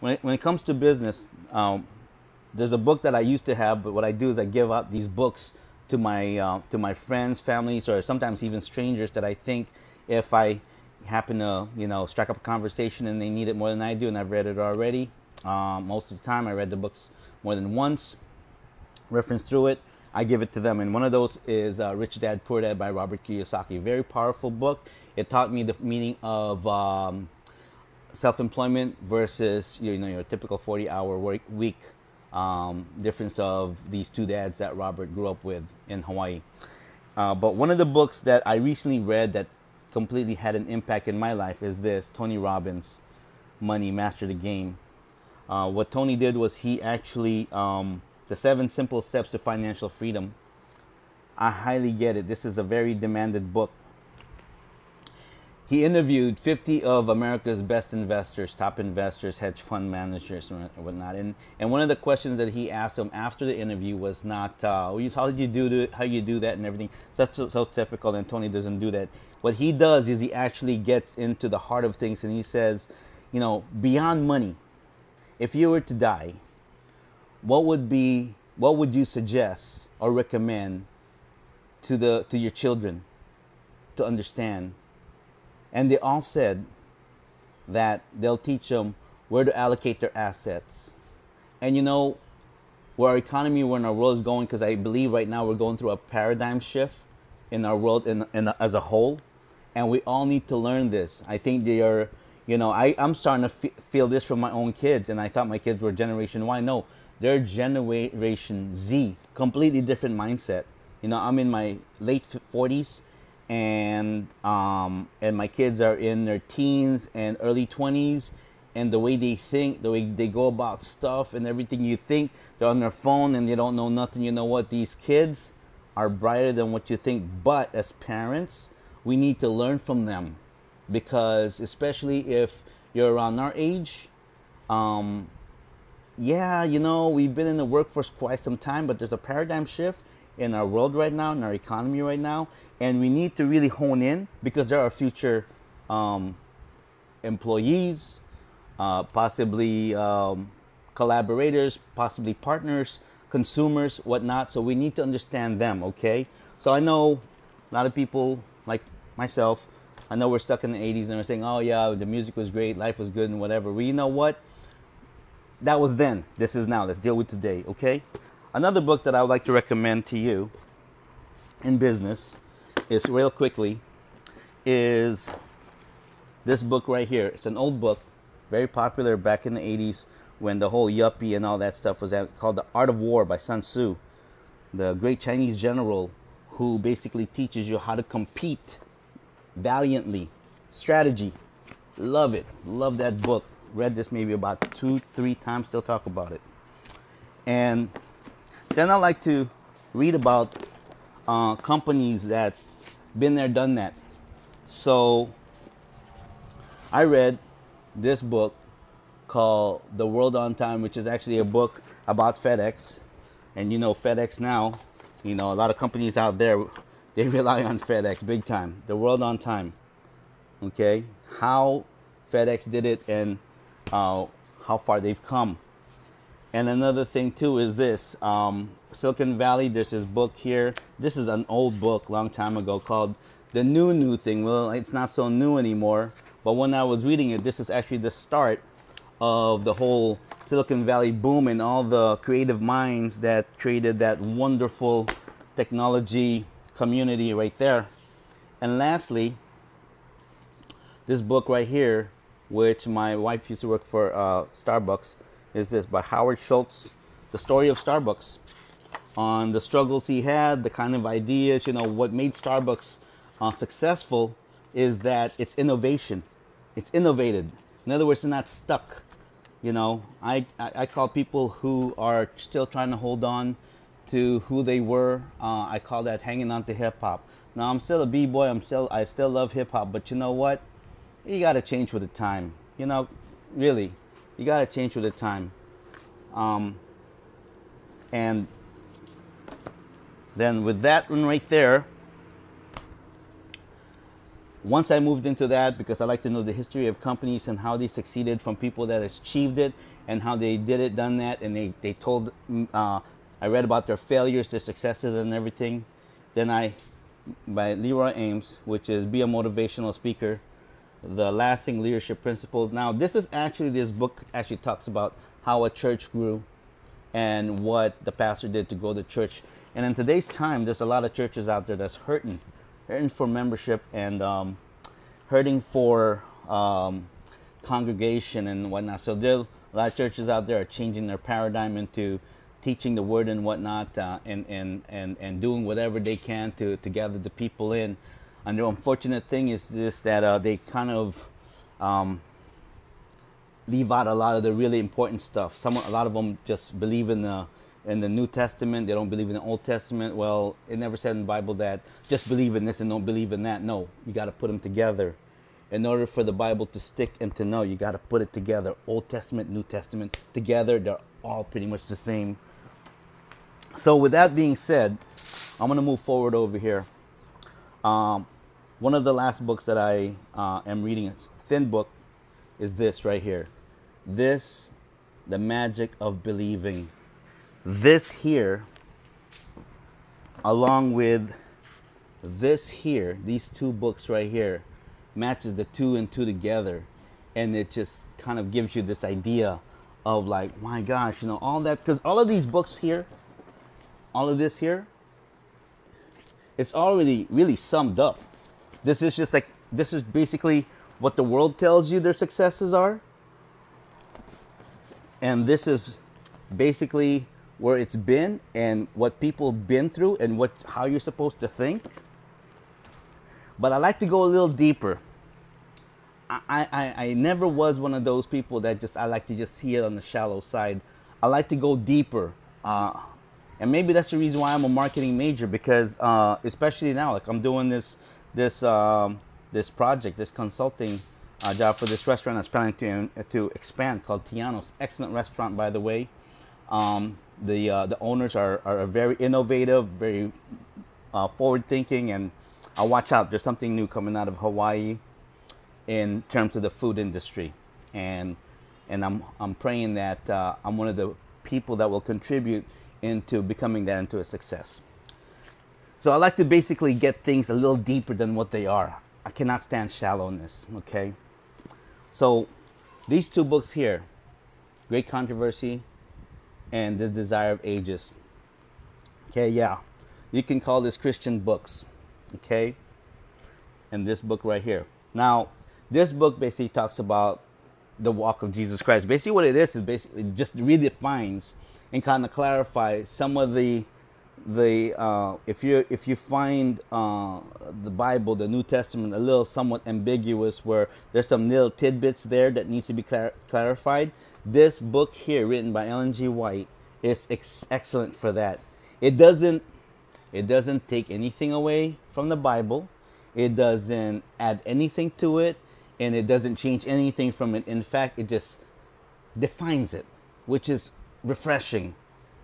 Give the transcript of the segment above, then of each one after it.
when it, when it comes to business, um, there's a book that I used to have, but what I do is I give out these books to my uh, to my friends, families, or sometimes even strangers that I think if I happen to you know strike up a conversation and they need it more than I do, and I've read it already. Um, most of the time, I read the books more than once, reference through it. I give it to them, and one of those is uh, Rich Dad Poor Dad by Robert Kiyosaki. Very powerful book. It taught me the meaning of um, self-employment versus you know your typical 40-hour work week. Um, difference of these two dads that Robert grew up with in Hawaii. Uh, but one of the books that I recently read that completely had an impact in my life is this Tony Robbins, Money Master the Game. Uh, what Tony did was he actually um, the seven simple steps to financial freedom. I highly get it. This is a very demanded book he interviewed 50 of America's best investors, top investors, hedge fund managers, and whatnot. And and one of the questions that he asked them after the interview was not, uh, "How did you do the, how you do that and everything?" So, so typical, and Tony doesn't do that. What he does is he actually gets into the heart of things, and he says, you know, beyond money, if you were to die, what would be, what would you suggest or recommend to the to your children to understand? And they all said that they'll teach them where to allocate their assets. And you know, where our economy, where our world is going, because I believe right now we're going through a paradigm shift in our world in, in, as a whole. And we all need to learn this. I think they are, you know, I, I'm starting to f- feel this from my own kids. And I thought my kids were Generation Y. No, they're Generation Z, completely different mindset. You know, I'm in my late 40s and um, and my kids are in their teens and early 20s and the way they think the way they go about stuff and everything you think they're on their phone and they don't know nothing. You know what? These kids are brighter than what you think. But as parents we need to learn from them because especially if you're around our age um, yeah you know we've been in the workforce quite some time but there's a paradigm shift in our world right now in our economy right now and we need to really hone in because there are future um, employees, uh, possibly um, collaborators, possibly partners, consumers, whatnot. So we need to understand them. Okay. So I know a lot of people like myself. I know we're stuck in the 80s and we're saying, "Oh yeah, the music was great, life was good, and whatever." Well, you know what? That was then. This is now. Let's deal with today. Okay. Another book that I would like to recommend to you in business is real quickly is this book right here. It's an old book, very popular back in the 80s when the whole yuppie and all that stuff was called The Art of War by Sun Tzu, the great Chinese general who basically teaches you how to compete valiantly. Strategy. Love it. Love that book. Read this maybe about two, three times, still talk about it. And then I like to read about uh, companies that been there, done that. So I read this book called The World on Time, which is actually a book about FedEx. And you know, FedEx now, you know, a lot of companies out there, they rely on FedEx big time. The World on Time. Okay? How FedEx did it and uh, how far they've come. And another thing too is this um, Silicon Valley. There's this book here. This is an old book, long time ago, called "The New New Thing." Well, it's not so new anymore. But when I was reading it, this is actually the start of the whole Silicon Valley boom and all the creative minds that created that wonderful technology community right there. And lastly, this book right here, which my wife used to work for uh, Starbucks is this by Howard Schultz, The Story of Starbucks, on the struggles he had, the kind of ideas, you know, what made Starbucks uh, successful is that it's innovation. It's innovated. In other words, they're not stuck. You know, I, I, I call people who are still trying to hold on to who they were. Uh, I call that hanging on to hip hop. Now I'm still a b-boy. I'm still I still love hip hop, but you know what? You got to change with the time. You know, really you got to change with the time. Um, and then with that one right there, once I moved into that, because I like to know the history of companies and how they succeeded from people that achieved it and how they did it, done that, and they, they told, mm, uh, I read about their failures, their successes, and everything. Then I, by LeRoy Eims, which is Be a Motivational Speaker, The Lasting Leadership Principles. Now, this is actually, this book actually talks about how a church grew and what the pastor did to grow the church. And in today's time, there's a lot of churches out there that's hurting hurting for membership and um, hurting for um, congregation and whatnot. So there, a lot of churches out there are changing their paradigm into teaching the word and whatnot, uh, and, and and and doing whatever they can to to gather the people in. And the unfortunate thing is this that uh, they kind of um, leave out a lot of the really important stuff. Some a lot of them just believe in the in the New Testament. They don't believe in the Old Testament. Well, it never said in the Bible that just believe in this and don't believe in that. No, you got to put them together. In order for the Bible to stick and to know, you got to put it together. Old Testament, New Testament together. They're all pretty much the same. So, with that being said, I'm going to move forward over here. Um, one of the last books that I uh, am reading, a thin book, is this right here. This, The Magic of Believing this here, along with this here, these two books right here, matches the two and two together. And it just kind of gives you this idea of like, my gosh, you know, all that, because all of these books here, all of this here, it's already really summed up. This is just like, this is basically what the world tells you their successes are. And this is basically where it's been and what people have been through and what how you're supposed to think. But I like to go a little deeper. I, I, I never was one of those people that just I like to just see it on the shallow side. I like to go deeper. Uh, and maybe that's the reason why I'm a marketing major because uh, especially now, like I'm doing this this um, this project, this consulting uh, job for this restaurant that's planning to to expand called Tiano's. Excellent restaurant, by the way. Um, the uh, the owners are, are very innovative, very uh, forward thinking, and I'll watch out. There's something new coming out of Hawaii in terms of the food industry, and and I'm I'm praying that uh, I'm one of the people that will contribute into becoming that into a success. So I like to basically get things a little deeper than what they are. I cannot stand shallowness. Okay, so these two books here, Great Controversy and the Desire of Ages. Okay, yeah. You can call this Christian books. Okay? And this book right here. Now, this book basically talks about the walk of Jesus Christ. Basically, what it is is basically just redefines and kind of clarify some of the the uh, if you if you find uh, the Bible, the New Testament, a little somewhat ambiguous, where there's some little tidbits there that needs to be clar- clarified. This book here, written by Ellen G. White, is ex- excellent for that. It doesn't it doesn't take anything away from the Bible. It doesn't add anything to it, and it doesn't change anything from it. In fact, it just defines it, which is refreshing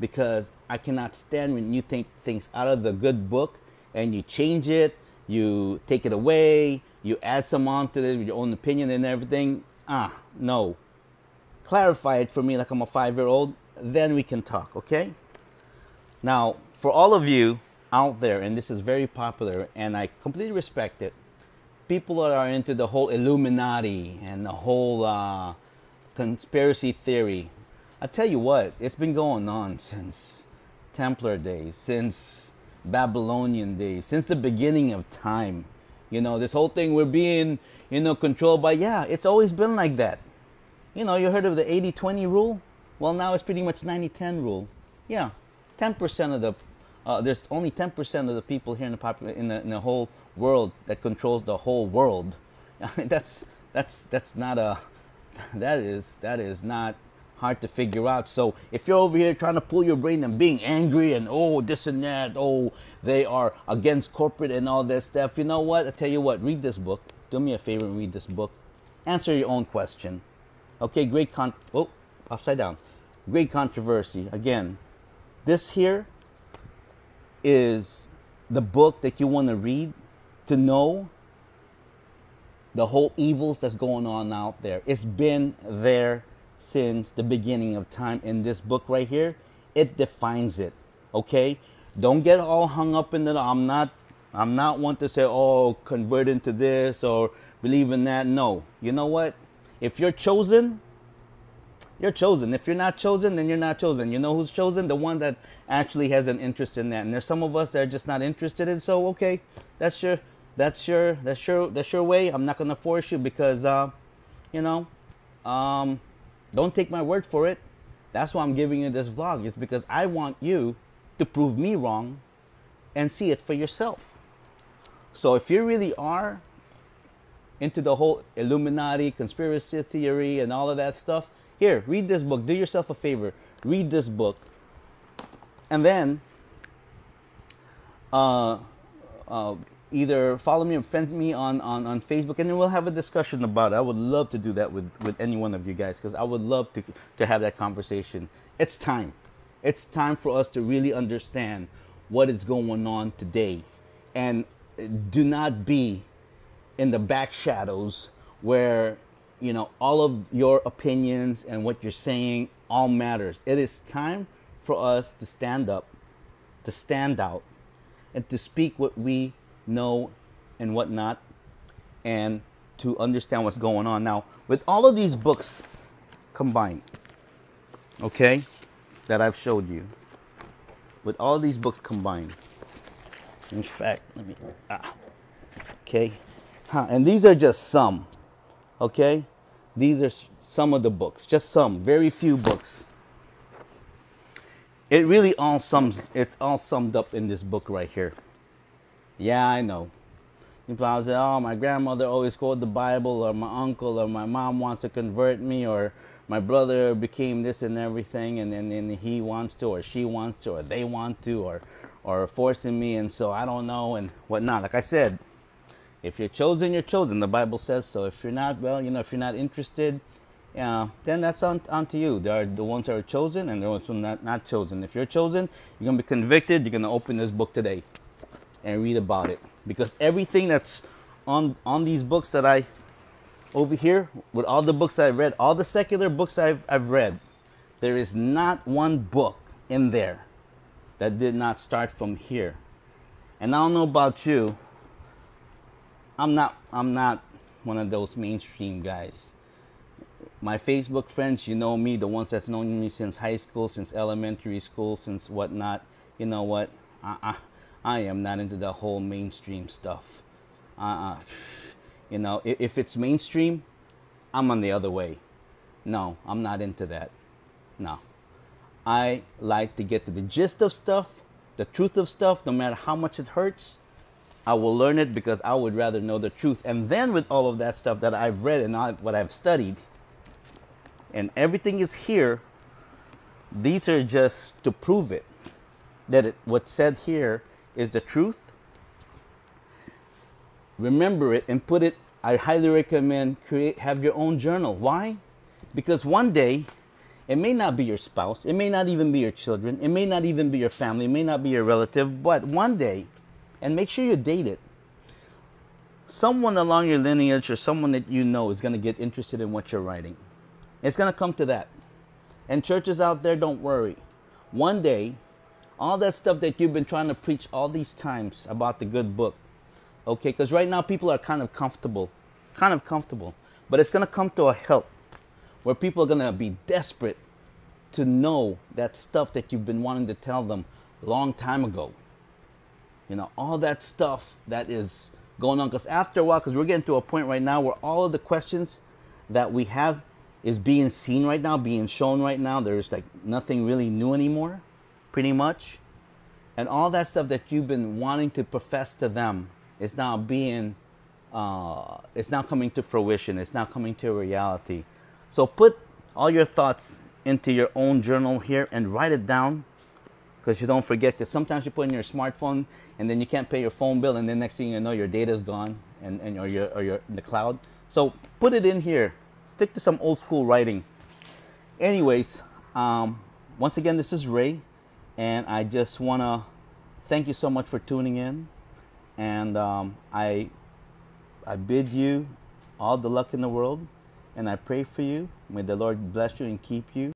because I cannot stand when you take things out of the good book and you change it, you take it away, you add some on to it with your own opinion and everything. Ah, no clarify it for me like I'm a five year old, then we can talk, okay? Now, for all of you out there, and this is very popular, and I completely respect it, people that are into the whole Illuminati and the whole uh, conspiracy theory. I tell you what, it's been going on since Templar days, since Babylonian days, since the beginning of time. You know, this whole thing we're being, you know, controlled by, yeah, it's always been like that. You know, you heard of the 80 20 rule? Well, now it's pretty much 90 10 rule. Yeah, 10% of the, uh, there's only 10% of the people here in the, popul- in the, in the whole world that controls the whole world. I mean, that's, that's, that's not a, that is, that is not hard to figure out. So if you're over here trying to pull your brain and being angry and oh this and that, oh they are against corporate and all that stuff, you know what? I tell you what, read this book. Do me a favor and read this book. Answer your own question. Okay, great con. Oh, upside down. Great controversy. Again, this here is the book that you want to read to know the whole evils that's going on out there. It's been there since the beginning of time. In this book right here, it defines it. Okay, don't get all hung up in the. I'm not. I'm not one to say, oh, convert into this or believe in that. No, you know what? If you're chosen, you're chosen. If you're not chosen, then you're not chosen. You know who's chosen? The one that actually has an interest in that. And there's some of us that are just not interested in. So okay, that's your that's your that's your that's your way. I'm not gonna force you because uh, you know, um, don't take my word for it. That's why I'm giving you this vlog. It's because I want you to prove me wrong and see it for yourself. So if you really are into the whole Illuminati, conspiracy theory, and all of that stuff, here, read this book. Do yourself a favor. Read this book. And then uh, uh, either follow me or friend me on, on, on Facebook, and then we'll have a discussion about it. I would love to do that with, with any one of you guys because I would love to, to have that conversation. It's time. It's time for us to really understand what is going on today. And do not be in the back shadows where, you know, all of your opinions and what you're saying all matters. It is time for us to stand up, to stand out, and to speak what we know and whatnot, and to understand what's going on. Now, with all of these books combined, okay, that I've showed you, with all these books combined, in fact, let me, ah, okay, huh, and these are just some, okay, these are some of the books, just some, very few books. It really all sums, it's all summed up in this book right here. Yeah, I know. You probably say, oh, my grandmother always quoted the Bible, or my uncle, or my mom wants to convert me, or my brother became this and everything, and then and, and he wants to, or she wants to, or they want to, or, or forcing me, and so I don't know, and whatnot. Like I said, if you're chosen, you're chosen. The Bible says so. If you're not, well, you know, if you're not interested, yeah, then that's on, on to you. There are the ones that are chosen and the ones who are not, not chosen. If you're chosen, you're going to be convicted. You're going to open this book today and read about it because everything that's on on these books that I over here with all the books I've read, all the secular books I've I've read, there is not one book in there that did not start from here. And I don't know about you. I'm not I'm not one of those mainstream guys. My Facebook friends, you know me, the ones that's known me since high school, since elementary school, since whatnot. You know what? Uh-uh. I am not into the whole mainstream stuff. Uh, you know, if, if it's mainstream, I'm on the other way. No, I'm not into that. No. I like to get to the gist of stuff, the truth of stuff, no matter how much it hurts. I will learn it because I would rather know the truth. And then with all of that stuff that I've read and what I've studied, and everything is here, these are just to prove it. That it, what's said here is the truth. Remember it and put it. I highly recommend create have your own journal. Why? Because one day it may not be your spouse, it may not even be your children, it may not even be your family, it may not be your relative, but one day, and make sure you date it. Someone along your lineage or someone that you know is going to get interested in what you're writing. It's going to come to that. And churches out there, don't worry. One day, all that stuff that you've been trying to preach all these times about the good book. Okay, because right now people are kind of comfortable, kind of comfortable. But it's going to come to a help where people are going to be desperate to know that stuff that you've been wanting to tell them a long time ago. You know, all that stuff that is going on. Because after a while, because we're getting to a point right now where all of the questions that we have is being seen right now, being shown right now. There's like nothing really new anymore pretty much. And all that stuff that you've been wanting to profess to them is now being, uh, it's now coming to fruition. It's now coming to reality. So put all your thoughts into your own journal here and write it down because you don't forget because sometimes you put in your smartphone and then you can't pay your phone bill and then next thing you know your data is gone and, and or you're, or you're in the cloud so put it in here stick to some old school writing anyways um, once again this is ray and I just want to thank you so much for tuning in. And um, I, I bid you all the luck in the world, and I pray for you. May the Lord bless you and keep you.